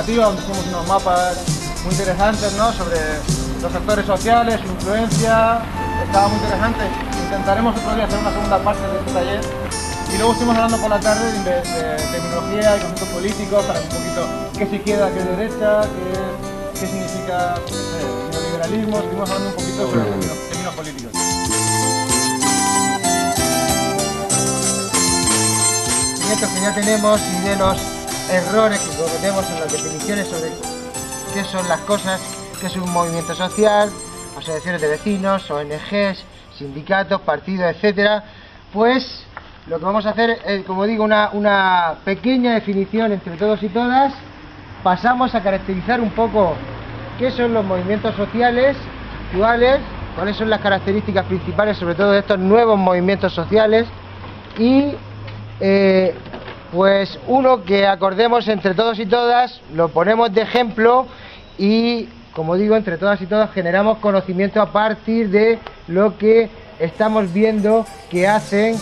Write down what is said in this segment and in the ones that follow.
participativa donde hicimos unos mapas muy interesantes ¿no? sobre los actores sociales, su influencia, estaba muy interesante. Intentaremos otro día hacer una segunda parte de este taller y luego estuvimos hablando por la tarde de, tecnología y conceptos políticos, para un poquito qué es izquierda, qué es derecha, qué, qué significa eh, neoliberalismo, estuvimos hablando un poquito sobre los términos políticos. esto que ya tenemos y de los errores que cometemos en las definiciones sobre qué son las cosas, qué es un movimiento social, asociaciones de vecinos, ONGs, sindicatos, partidos, etcétera, pues lo que vamos a hacer es, como digo, una, una pequeña definición entre todos y todas. Pasamos a caracterizar un poco qué son los movimientos sociales actuales, cuáles son las características principales, sobre todo de estos nuevos movimientos sociales y eh, pues uno que acordemos entre todos y todas, lo ponemos de ejemplo y, como digo, entre todas y todas generamos conocimiento a partir de lo que estamos viendo que hacen,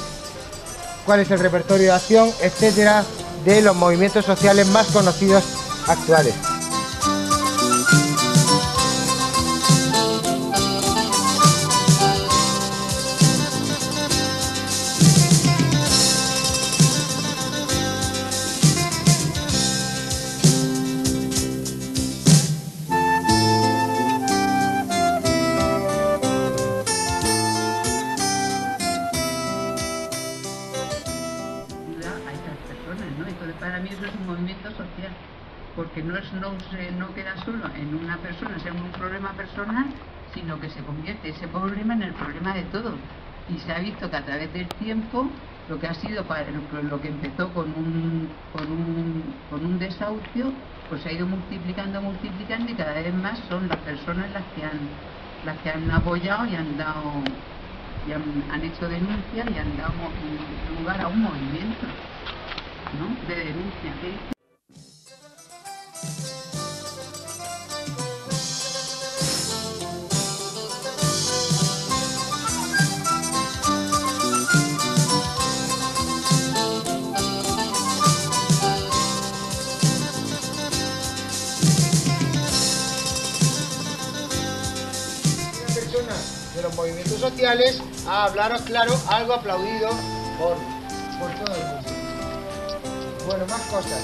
cuál es el repertorio de acción, etcétera, de los movimientos sociales más conocidos actuales. Porque no, es, no, no queda solo en una persona, ser un problema personal, sino que se convierte ese problema en el problema de todo. Y se ha visto que a través del tiempo lo que ha sido lo que empezó con un, con un, con un desahucio, pues se ha ido multiplicando, multiplicando y cada vez más son las personas las que han, las que han apoyado y han dado y han, hecho denuncias y han dado lugar a un movimiento ¿no? de denuncia. de los movimientos sociales a hablaros claro, algo aplaudido por, por todo el mundo. Bueno, más cosas.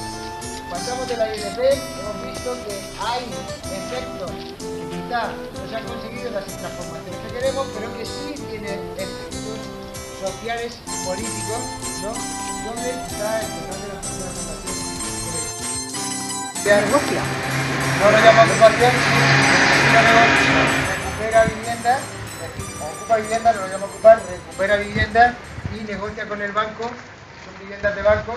Pasamos de la IDP, hemos visto que hay efectos que quizá no se han conseguido las transformaciones que queremos, pero que sí tienen efectos sociales, políticos, ¿no? ¿Dónde está el total de la transformación? No lo llamo ocupación, recupera vivienda ocupa vivienda, lo llama ocupar, recupera vivienda y negocia con el banco, son viviendas de banco,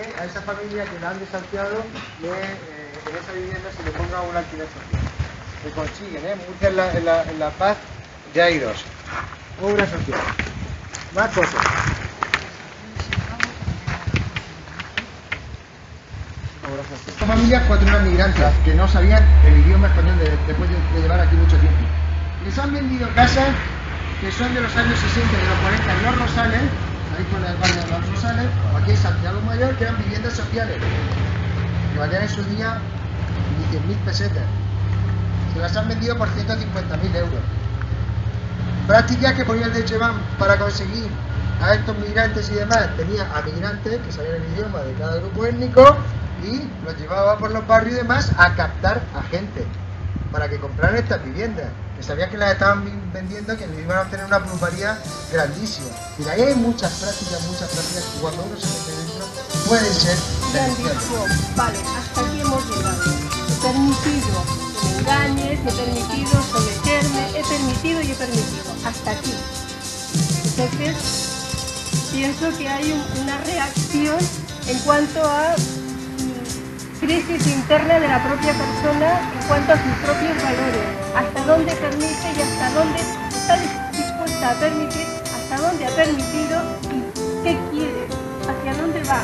a esa familia que la han desahuciado, eh, en esa vivienda se le ponga un alquiler social. Se consiguen, ¿eh? En la, paz ya hay dos. Obra social. Más cosas. Esta familia cuatro eran migrantes que no sabían el idioma español después de llevar aquí mucho tiempo. Les han vendido casas que son de los años 60 y de los 40 en Los Rosales, ahí por el barrio de Los Rosales, aquí en Santiago Mayor, que eran viviendas sociales, que valían en su día 10.000 pesetas. Se las han vendido por 150.000 euros. Prácticas que ponía el de Chevan para conseguir a estos migrantes y demás, tenía a migrantes que sabían el idioma de cada grupo étnico y los llevaba por los barrios y demás a captar a gente para que compraran estas viviendas que sabía que las estaban vendiendo, que iban a obtener una plusvalía grandísima. Y ahí hay muchas prácticas, muchas prácticas que cuando uno se mete dentro pueden ser vale, hasta aquí hemos llegado. He permitido que me engañes, he permitido someterme, he permitido y he permitido. Hasta aquí. Entonces, pienso que hay una reacción en cuanto a crisis interna de la propia persona en cuanto a sus propios valores, hasta dónde permite y hasta dónde está dispuesta a permitir, hasta dónde ha permitido y qué quiere, hacia dónde va.